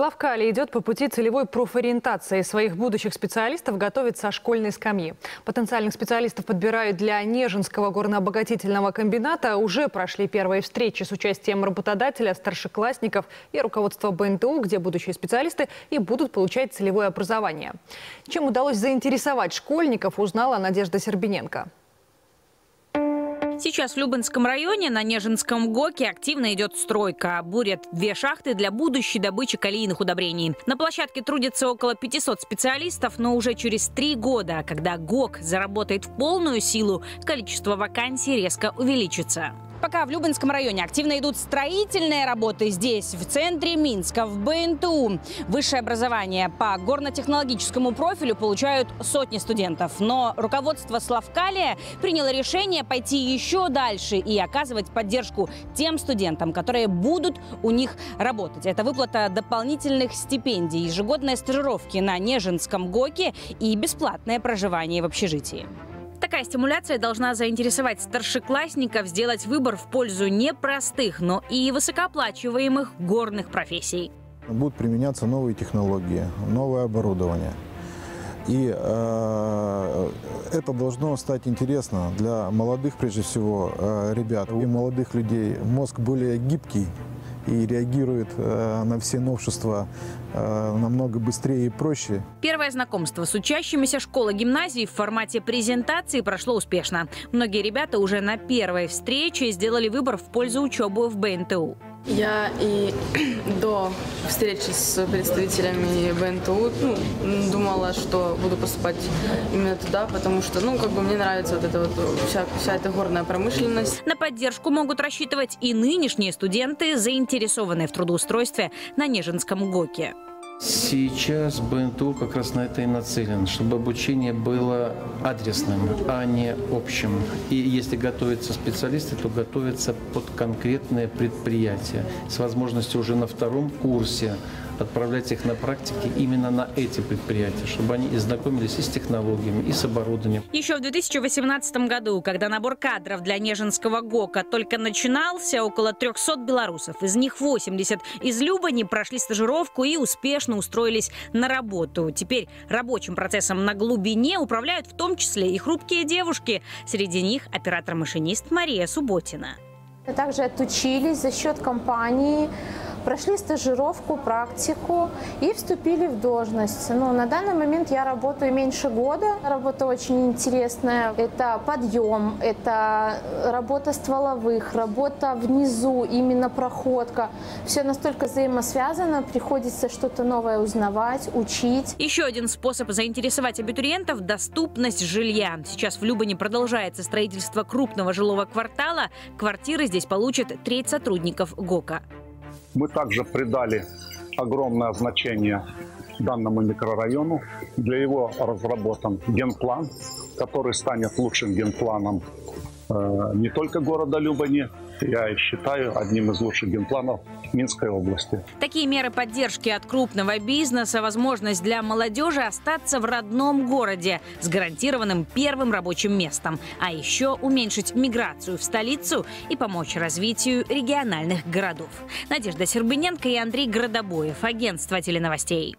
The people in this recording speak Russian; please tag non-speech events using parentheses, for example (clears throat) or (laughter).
Славкали идет по пути целевой профориентации. Своих будущих специалистов готовит со школьной скамьи. Потенциальных специалистов подбирают для Нежинского горнообогатительного комбината. Уже прошли первые встречи с участием работодателя, старшеклассников и руководства БНТУ, где будущие специалисты и будут получать целевое образование. Чем удалось заинтересовать школьников, узнала Надежда Сербиненко. Сейчас в Любинском районе на Нежинском ГОКе активно идет стройка. Бурят две шахты для будущей добычи калийных удобрений. На площадке трудится около 500 специалистов, но уже через три года, когда ГОК заработает в полную силу, количество вакансий резко увеличится. Пока в Любинском районе активно идут строительные работы здесь, в центре Минска, в БНТУ. Высшее образование по горно-технологическому профилю получают сотни студентов. Но руководство Славкалия приняло решение пойти еще дальше и оказывать поддержку тем студентам, которые будут у них работать. Это выплата дополнительных стипендий, ежегодные стажировки на Нежинском ГОКе и бесплатное проживание в общежитии. Такая стимуляция должна заинтересовать старшеклассников сделать выбор в пользу не простых, но и высокооплачиваемых горных профессий. Будут применяться новые технологии, новое оборудование. И э, это должно стать интересно для молодых, прежде всего, э, ребят и молодых людей. Мозг более гибкий, и реагирует э, на все новшества э, намного быстрее и проще. Первое знакомство с учащимися школы-гимназии в формате презентации прошло успешно. Многие ребята уже на первой встрече сделали выбор в пользу учебы в БНТУ. Я и (clears throat) до встречи с представителями БНТУ ну, думала, что буду поступать именно туда, потому что, ну, как бы мне нравится вот эта вот вся, вся эта горная промышленность. На поддержку могут рассчитывать и нынешние студенты, заинтересованные в трудоустройстве на Нежинском ГОКе. Сейчас БНТУ как раз на это и нацелен, чтобы обучение было адресным, а не общим. И если готовятся специалисты, то готовятся под конкретное предприятие с возможностью уже на втором курсе отправлять их на практике именно на эти предприятия, чтобы они и знакомились и с технологиями, и с оборудованием. Еще в 2018 году, когда набор кадров для Нежинского ГОКа только начинался, около 300 белорусов, из них 80 из Любани прошли стажировку и успешно устроились на работу. Теперь рабочим процессом на глубине управляют в том числе и хрупкие девушки. Среди них оператор-машинист Мария Субботина. Также отучились за счет компании прошли стажировку, практику и вступили в должность. Ну, на данный момент я работаю меньше года. Работа очень интересная. Это подъем, это работа стволовых, работа внизу, именно проходка. Все настолько взаимосвязано, приходится что-то новое узнавать, учить. Еще один способ заинтересовать абитуриентов – доступность жилья. Сейчас в Любане продолжается строительство крупного жилого квартала. Квартиры здесь получат треть сотрудников ГОКа. Мы также придали огромное значение данному микрорайону. Для его разработан генплан, который станет лучшим генпланом не только города Любани, я считаю одним из лучших генпланов Минской области. Такие меры поддержки от крупного бизнеса, возможность для молодежи остаться в родном городе с гарантированным первым рабочим местом, а еще уменьшить миграцию в столицу и помочь развитию региональных городов. Надежда Сербыненко и Андрей Градобоев, агентство теленовостей.